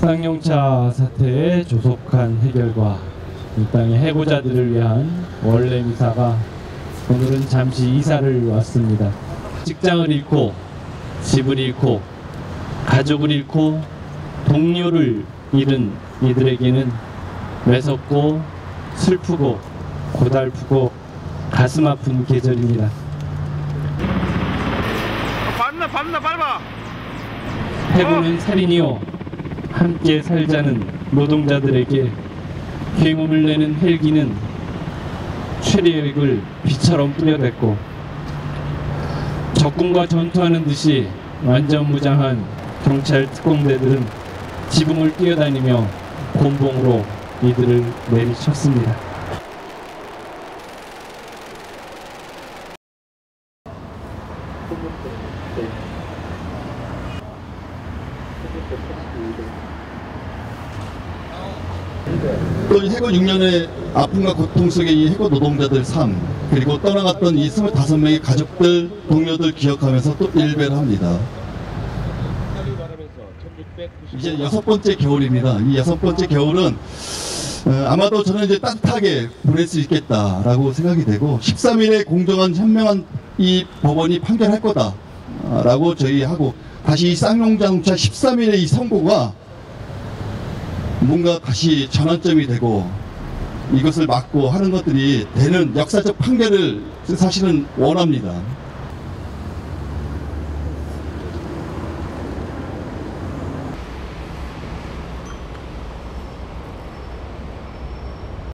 쌍용차 사태의 조속한 해결과 이 땅의 해고자들을 위한 원래 미사가 오늘은 잠시 이사를 왔습니다. 직장을 잃고 집을 잃고 가족을 잃고 동료를 잃은 이들에게는 매섭고 슬프고 고달프고 가슴 아픈 계절입니다. 밟나 밟나 밟아 해고는 살인이요 함께 살자는 노동자들에게 굉음을 내는 헬기는 최대액을 비처럼 뿌려댔고 적군과 전투하는 듯이 완전 무장한 경찰 특공대들은 지붕을 뛰어다니며 곤봉으로 이들을 내리쳤습니다. 또 해고 6년의 아픔과 고통 속의 이 해고 노동자들 삶 그리고 떠나갔던 이 25명의 가족들 동료들 기억하면서 또 일배를 합니다. 이제 여섯 번째 겨울입니다. 이 여섯 번째 겨울은 어, 아마도 저는 이제 따뜻하게 보낼 수 있겠다라고 생각이 되고 13일에 공정한 현명한 이 법원이 판결할 거다 라고 저희 하고 다시 이 쌍용자동차 13일의 이 선고가 뭔가 다시 전환점이 되고 이것을 막고 하는 것들이 되는 역사적 판결을 사실은 원합니다.